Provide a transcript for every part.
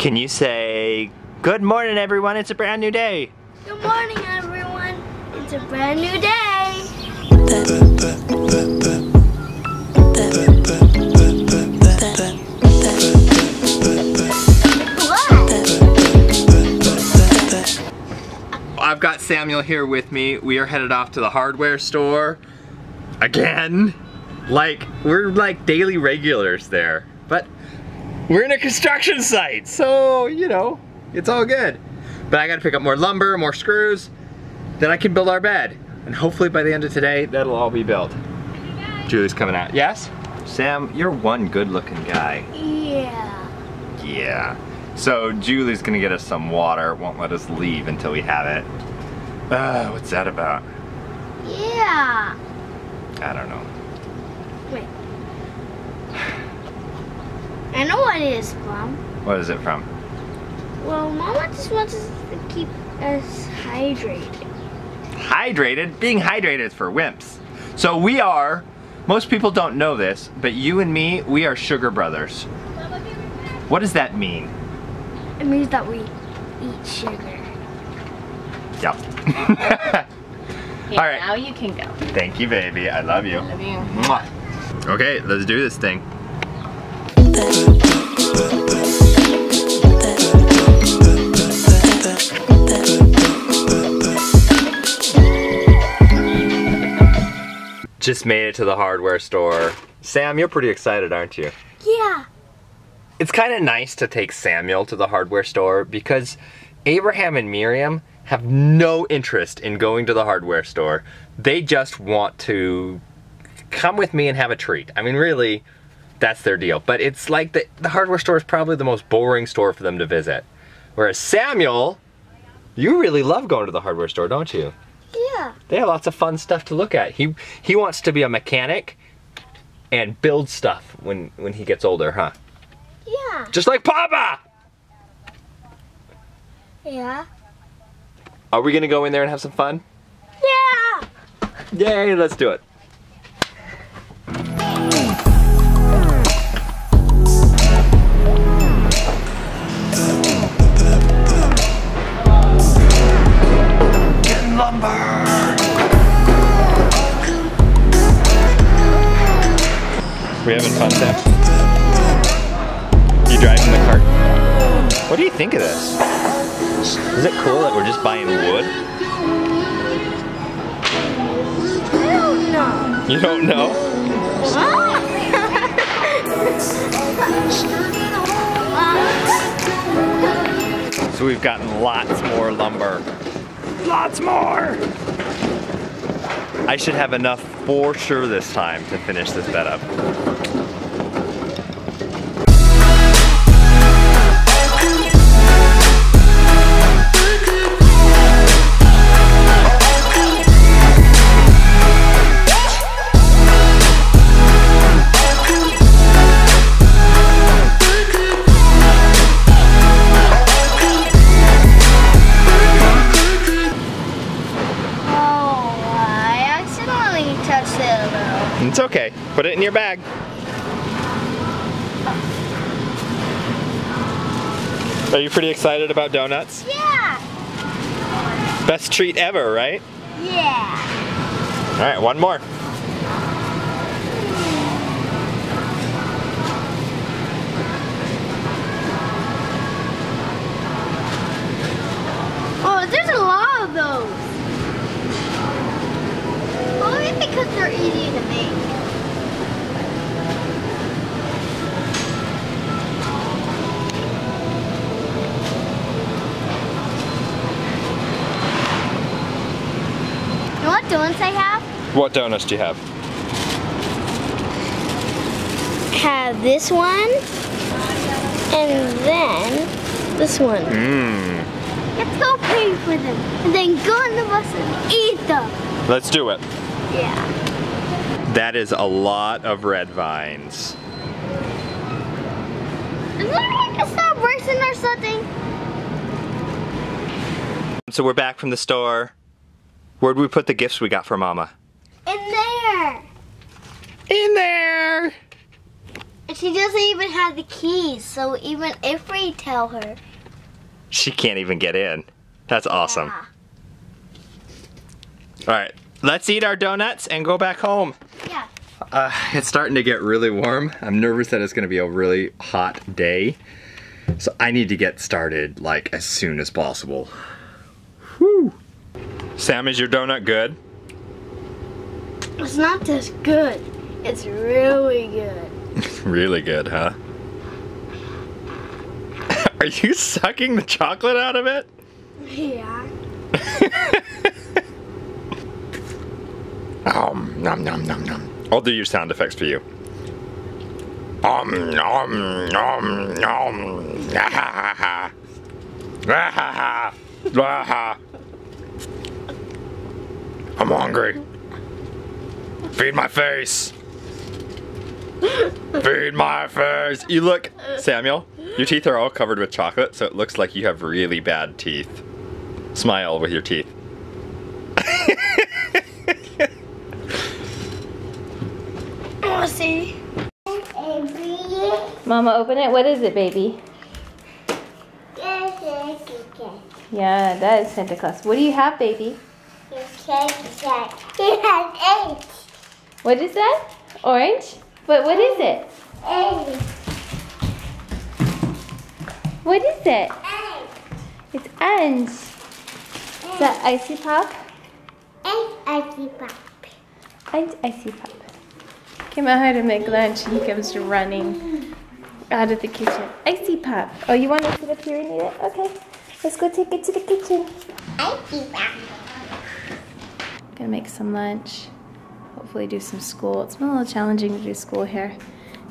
Can you say, good morning everyone, it's a brand new day? Good morning, everyone. It's a brand new day. What? I've got Samuel here with me. We are headed off to the hardware store. Again. Like, we're like daily regulars there. But we're in a construction site, so, you know, it's all good. But I gotta pick up more lumber, more screws, then I can build our bed. And hopefully by the end of today, that'll all be built. Julie's coming out. Yes? Sam, you're one good looking guy. Yeah. Yeah. So Julie's gonna get us some water, won't let us leave until we have it. Uh, what's that about? Yeah. I don't know. Wait. I know what it is from. What is it from? Well, Mama just wants us to keep us hydrated. Hydrated? Being hydrated is for wimps. So we are, most people don't know this, but you and me, we are sugar brothers. What does that mean? It means that we eat sugar. Yep. Okay, All right. now you can go. Thank you, baby. I love you. Love you. Mwah. Okay, let's do this thing. Made it to the hardware store. Sam, you're pretty excited, aren't you? Yeah. It's kind of nice to take Samuel to the hardware store because Abraham and Miriam have no interest in going to the hardware store. They just want to come with me and have a treat. I mean, really, that's their deal. But it's like the, the hardware store is probably the most boring store for them to visit. Whereas Samuel, you really love going to the hardware store, don't you? Yeah. They have lots of fun stuff to look at. He he wants to be a mechanic and build stuff when when he gets older, huh? Yeah. Just like Papa! Yeah. Are we gonna go in there and have some fun? Yeah. Yay, let's do it. We having fun, Sam? You driving the cart? What do you think of this? Is it cool that we're just buying wood? I don't know. You don't know? So we've gotten lots more lumber. Lots more! I should have enough for sure this time to finish this bed up. Put it in your bag. Are you pretty excited about donuts? Yeah. Best treat ever, right? Yeah. All right, one more. Oh, there's a lot of those. What donuts do you have? Have this one, and then this one. Mmm. Let's go pay for them, and then go on the bus and eat them. Let's do it. Yeah. That is a lot of red vines. Is there like a celebration or something? So we're back from the store. Where'd we put the gifts we got for Mama? In there. In there! And she doesn't even have the keys, so even if we tell her. She can't even get in. That's awesome. Yeah. All right, let's eat our donuts and go back home. Yeah. Uh, it's starting to get really warm. I'm nervous that it's gonna be a really hot day. So I need to get started like as soon as possible. Whew. Sam, is your donut good? It's not just good. It's really good. really good, huh? Are you sucking the chocolate out of it? Yeah. Um, nom nom nom nom. I'll do your sound effects for you. Um, nom nom nom. Ah, ha, ha. Ah. Ah, ha. I'm hungry. Feed my face. Feed my face. You look, Samuel, your teeth are all covered with chocolate, so it looks like you have really bad teeth. Smile with your teeth. Oh, see? Mama, open it. What is it, baby? Yeah, that is Santa Claus. What do you have, baby? What is that? Orange? But what is it? What is it? It's orange. Is that icy pop? Egg icy pop. And icy pop. Came out here to make lunch and he comes running out of the kitchen. Icy pop. Oh, you want to sit up here and eat it? Okay. Let's go take it to the kitchen. Icy pop. Gonna make some lunch. Hopefully do some school. It's been a little challenging to do school here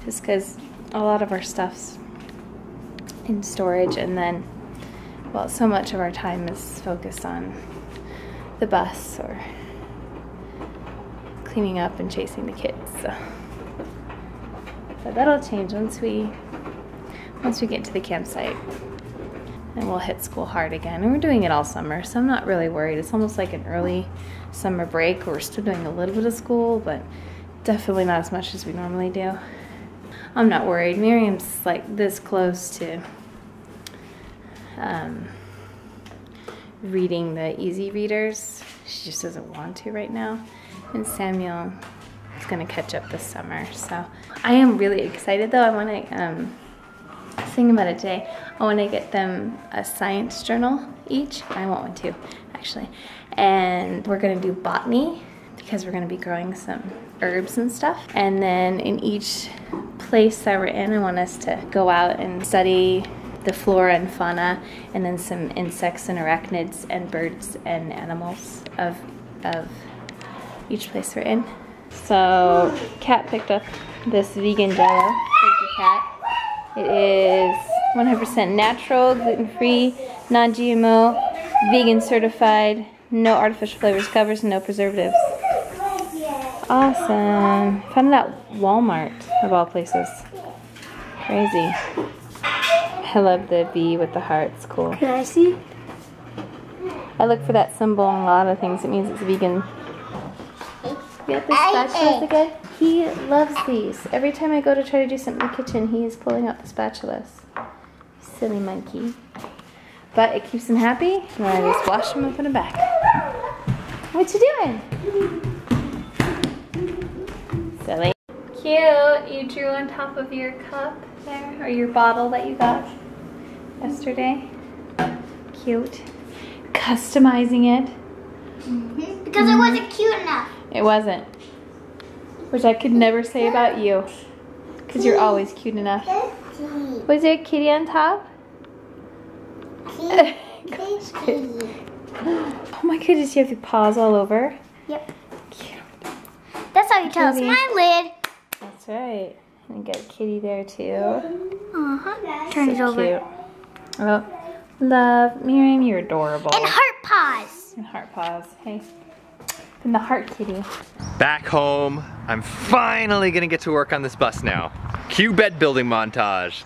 just because a lot of our stuff's in storage and then well so much of our time is focused on the bus or cleaning up and chasing the kids so but that'll change once we once we get to the campsite and we'll hit school hard again. And we're doing it all summer so i'm not really worried. It's almost like an early summer break. We're still doing a little bit of school but definitely not as much as we normally do. I'm not worried. Miriam's like this close to um, reading the easy readers. She just doesn't want to right now. And samuel is going to catch up this summer so. I am really excited though. I want to um, thinking about it today. I want to get them a science journal each. I want one too, actually. And we're going to do botany because we're going to be growing some herbs and stuff. And then in each place that we're in, I want us to go out and study the flora and fauna and then some insects and arachnids and birds and animals of, of each place we're in. So Kat picked up this vegan jello. Thank you, Kat. It is 100% natural, gluten-free, non-GMO, vegan certified, no artificial flavors, covers, and no preservatives. Awesome. Found it at Walmart, of all places. Crazy. I love the V with the heart. It's cool. Can I see? I look for that symbol in a lot of things. It means it's vegan. Get the spatulas again. He loves these. Every time I go to try to do something in the kitchen, he is pulling out the spatulas. Silly monkey. But it keeps him happy, and I just wash him and put him back. What you doing? Silly. Cute. You drew on top of your cup there, or your bottle that you got yesterday. Cute. Customizing it. Mhm. Because it wasn't cute enough. It wasn't. Which I could never say about you. Because you're always cute enough. Was there a kitty on top? Oh my goodness, you have your paws all over. Yep. Cute. That's how you tell us Kitty. my lid. That's right. And got a kitty there too. Uh-huh. Turn it So over. cute. Oh, love. Miriam, you're adorable. And heart paws. And heart paws. Hey. And the heart kitty. Back home. I'm finally gonna get to work on this bus now. Cue bed building montage.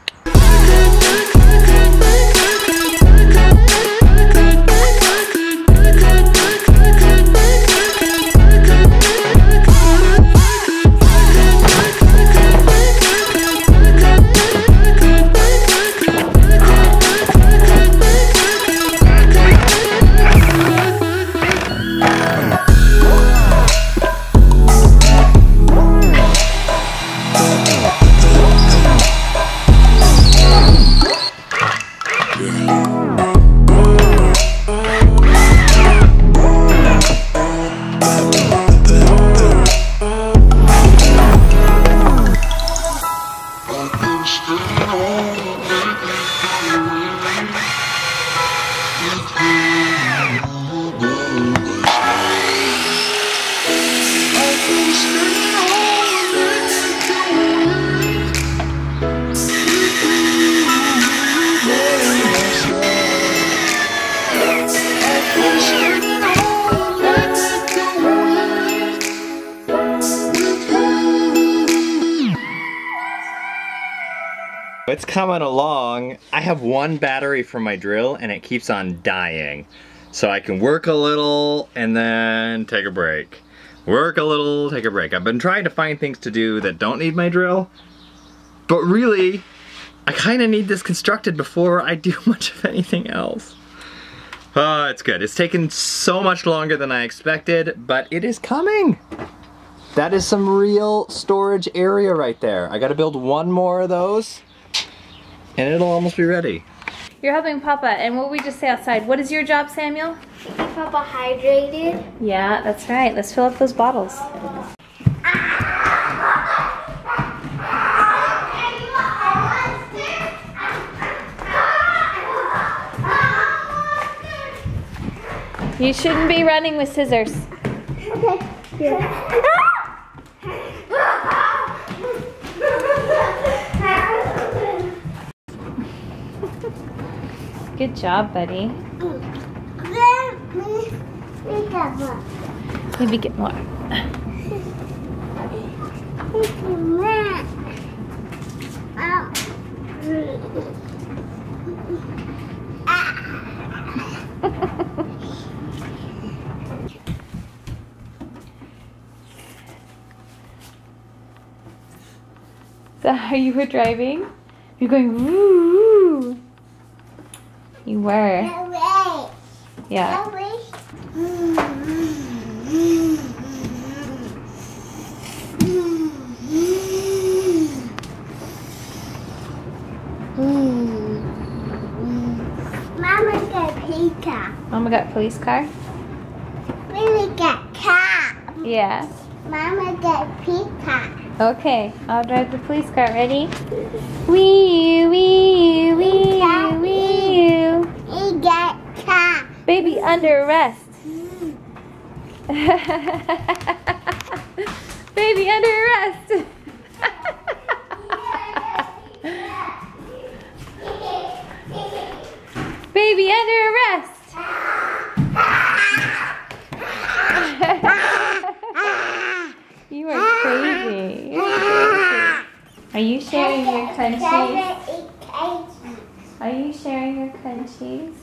Coming along. I have one battery for my drill and it keeps on dying. So I can work a little and then take a break. Work a little, take a break. I've been trying to find things to do that don't need my drill. But really, I kind of need this constructed before I do much of anything else. Oh, it's good. It's taken so much longer than I expected, but it is coming. That is some real storage area right there. I gotta build one more of those, and it'll almost be ready. You're helping Papa, and what we just say outside? What is your job, Samuel? Keep Papa hydrated. Yeah, that's right. Let's fill up those bottles. You shouldn't be running with scissors. Good job, buddy. Maybe get more. Is that how you were driving? You're going woo. You were. Yeah. Mama got pizza. Mama got police car? Baby got car. Yeah. Mama got pizza. Okay, I'll drive the police car. Ready? Wee wee wee. He got cat. Baby under arrest. Baby under arrest. Baby under arrest. you are crazy. Are you sharing your crunchies? Are you sharing your crunchies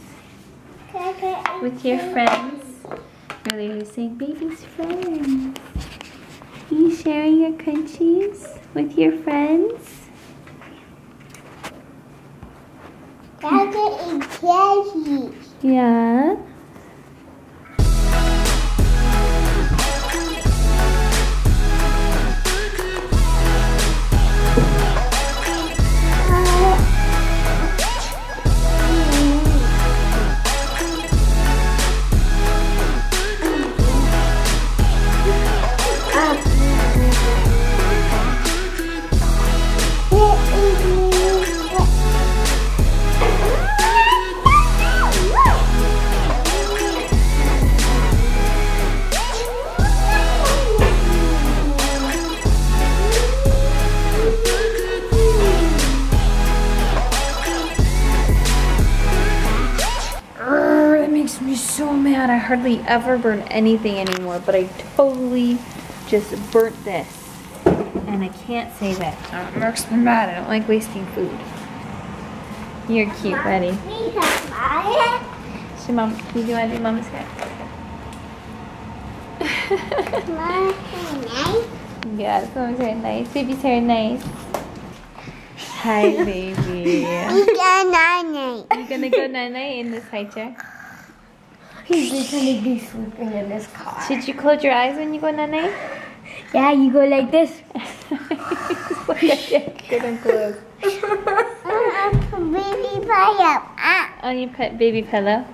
with your friends? Really, you saying baby's friends? Are you sharing your crunchies with your friends? Daddy eat candy. Yeah. Hardly ever burn anything anymore, but I totally just burnt this. And I can't say that. Uh, it makes me mad. I don't like wasting food. You're cute, buddy. So, mom, you do want to do mama's hair? yeah, it's always very nice. Baby's hair nice. Hi, baby. You gonna go night night in this high chair? He's gonna be sleeping in this car. Should you close your eyes when you go night night? Yeah, you go like this. Look at you. Good and close. Baby pie up. Ah. On your pet baby pillow.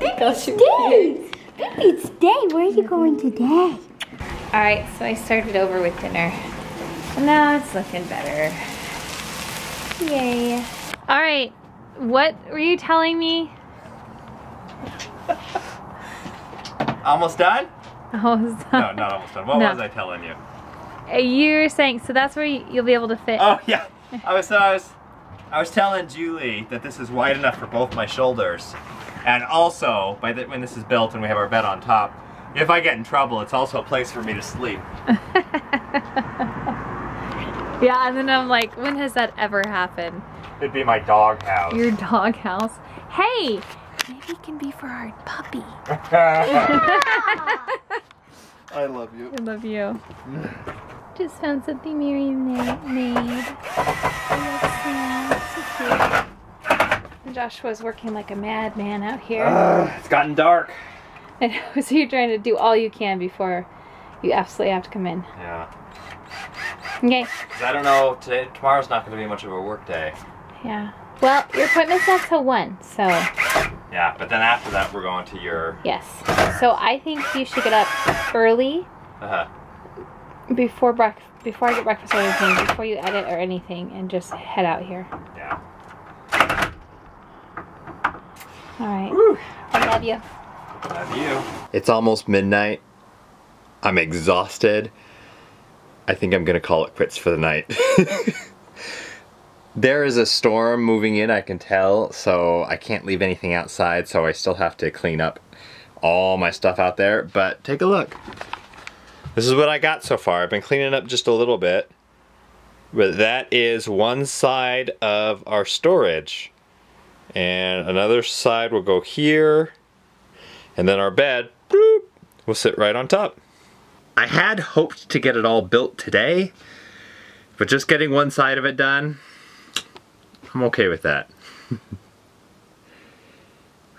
Baby, stay. Baby, stay. Where are you going today? Alright, so I started over with dinner. And now it's looking better. Yay. Alright, what were you telling me? Almost done? Oh, No, not almost done. What No. was I telling you? Uh, you were saying, so that's where you, you'll be able to fit. Oh yeah, I was I was I was telling Julie that this is wide enough for both my shoulders, and also by the, when this is built and we have our bed on top, if I get in trouble, it's also a place for me to sleep. Yeah, and then I'm like, when has that ever happened? It'd be my dog house. Your dog house? Hey, maybe it can be for our puppy. I love you. I love you. Just found something Miriam made. So cute. Joshua's working like a madman out here. Uh, it's gotten dark. I know, so you're trying to do all you can before you absolutely have to come in. Yeah. Okay. 'Cause I don't know. Today, tomorrow's not going to be much of a work day. Yeah. Well, your appointment's not till one, so Yeah, but then after that, we're going to your. yes. So I think you should get up early Uh, huh. before breakfast, before I get breakfast or anything, before you edit or anything, and just head out here. yeah. All right. Woo. I love you. Love you. It's almost midnight. I'm exhausted. I think I'm gonna call it quits for the night. there is a storm moving in, I can tell, so I can't leave anything outside, so I still have to clean up all my stuff out there. But take a look. This is what I got so far. I've been cleaning up just a little bit. But that is one side of our storage. And another side will go here. And then our bed, boop, will sit right on top. I had hoped to get it all built today, but just getting one side of it done, I'm okay with that.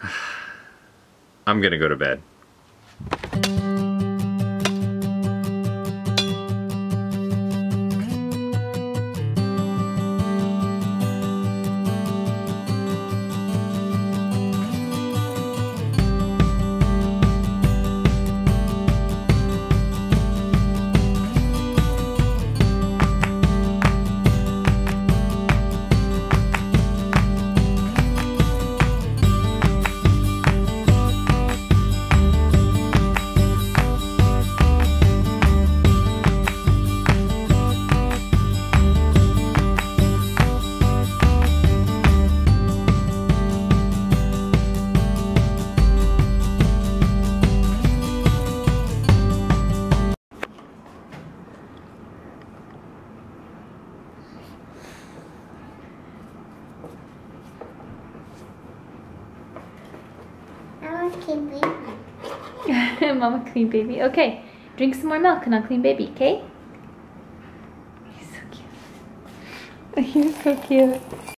I'm gonna go to bed. Clean baby. Okay, drink some more milk and I'll clean baby, okay? He's so cute. He's so cute.